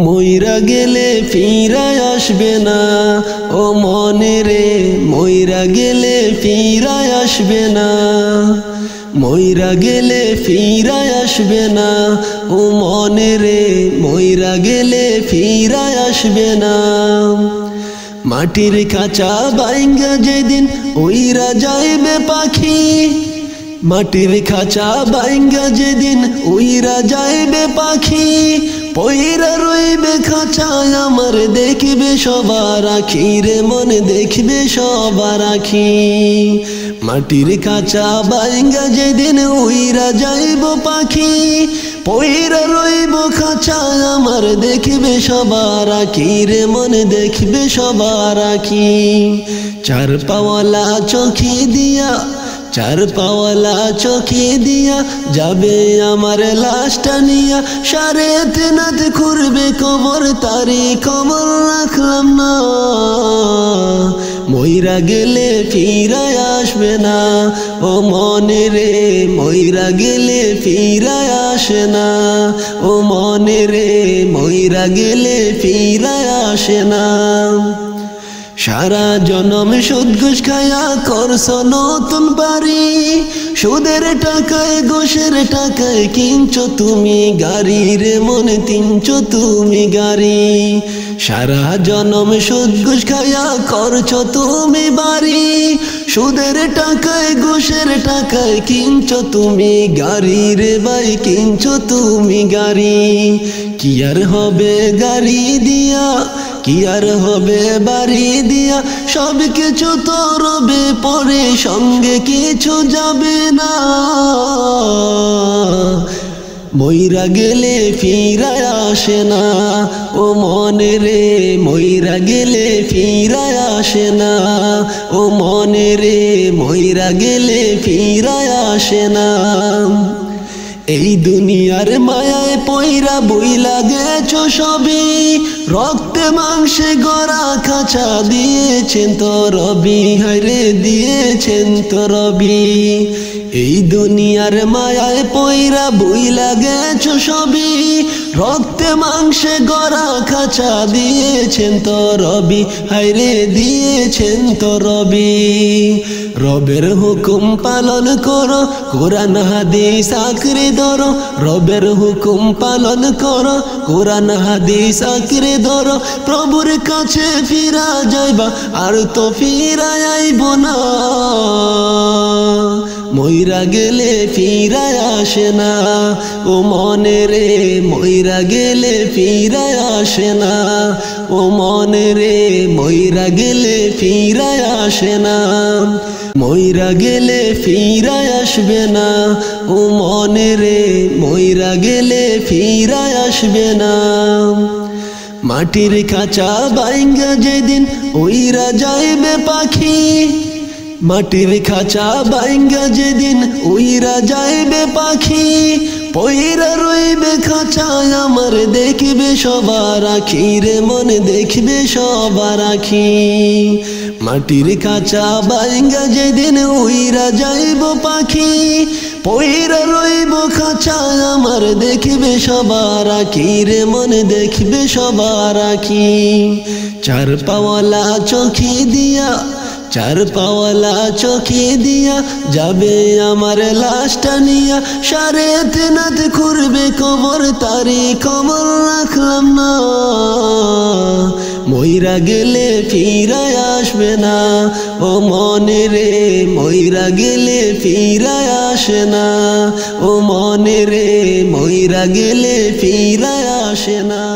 ময়রা গেলে ফিরায় আসবে না। ও মনে রে ময়রা গেলে ফিরায় আসবে না। ময়রা গেলে ফিরায় আসবে না। ও মনে রে ময়রা গেলে ফিরায় আসবে না। মাটির কাঁচা বাইঙ্গা যেদিন ওইরা যাইবে পাখি। মাটির খাঁচা বাইঙ্গা যেদিন উইরা যাইবে পাখি। পইরা রইবে খাঁচায় আমার, দেখবে সবার আখি রে মনে, দেখবে সবার আখি। মাটির কাঁচা বাইঙ্গা যেদিন উইরা যাইব পাখি। পইরা রইব খাঁচায় আমার, দেখবে সবার আখি রে মনে, দেখবে সবার আখি। চার পাওয়ালা চোখে দিয়া চার পাওয়ালা চোখে দিয়া যাবে আমার লাশটা নিয়া। সারে তেনাত করবে কবর, তারি কবর রাখলাম না। ময়রা গেলে ফিরায় আসবে না। ও মনে রে ময়রা গেলে ফিরায় আসে না। ও মনে রে ময়রা গেলে ফিরায় আসে না। সারা জনম সুদ ঘুষ খায়া করছ নতুন বাড়ি। সুদের টাকায় গোসের টাকায় কিনছো তুমি গাড়ি রে মনে তিনছো তুমি গাড়ি। সারা জনম সুদ ঘুষ খায়া করছ তুমি বাড়ি। সুদের টাকায় গোসের টাকায় কিনছো তুমি গাড়ি রে ভাই, কিনছো তুমি গাড়ি। কি আর হবে গাড়ি দিয়া? কি আর হবে বাড়ি দিয়া? সব কিছু তো পরে সঙ্গে কিছু যাবে না। ময়রা গেলে ফিরায় আসে না। ও মনে রে ময়রা গেলে ফিরায় আসে না। ও মনে রে ময়রা গেলে ফিরায় আসে না। এই দুনিয়ার মায়ায় পয়রা বইলা গেছো সবই। রক্তে মাংসে গড়া খাঁচা দিয়েছেন তো রবি হারে দিয়েছেন তো রবি। এই দুনিয়ার মায়ায় পয়রা বই লাগেছ সবই। রক্তে মাংসে গড়া খাঁচা দিয়েছেন তো রবি হাইরে দিয়েছেন তো রবি। রবের হুকুম পালন করো, কোরআন, হাদিস আঁকড়ে ধরো। রবের হুকুম পালন করো, কোরআন, হাদিস আঁকড়ে ধরো। প্রভুর কাছে ফিরা যাইবা, আর তো ফিরা আইব না। ময়রা গেলে ফিরায় আসে না। ও মনে রে ময়রা গেলে ফিরায় আসে না। ও মনে রে ময়রা গেলে ফিরায় আসে না। ময়রা গেলে ফিরায় আসবে না। ও মনে রে ময়রা গেলে ফিরায় আসবে না। মাটির কাঁচা বাইঙ্গা যেদিন ওইরা যাইবে পাখি। মাটির খাঁচা বাইঙ্গা যেদিন উইরা যাইবে পাখি, পইরা রইবে খাঁচায় আমার দেখবে সবার আখি রে মনে দেখবে সবার আখি। মাটির কাঁচা বাইঙ্গা যেদিন উইরা যাইব পাখি, পইরা রইব খাঁচায় আমার দেখবে সবার আখি রে মনে দেখবে সবার আখি। চার পাওয়ালা চোখে দিয়া চার পাওয়ালা চোখে দিয়া যাবে আমার লাশটা নিয়া। সারে তেনাত করবে কবর, তারি কবর রাখলাম না। ময়রা গেলে ফিরায় আসবে না। ও মনে রে ময়রা গেলে ফিরায় আসে না। ও মনে রে ময়রা গেলে ফিরায় আসে না।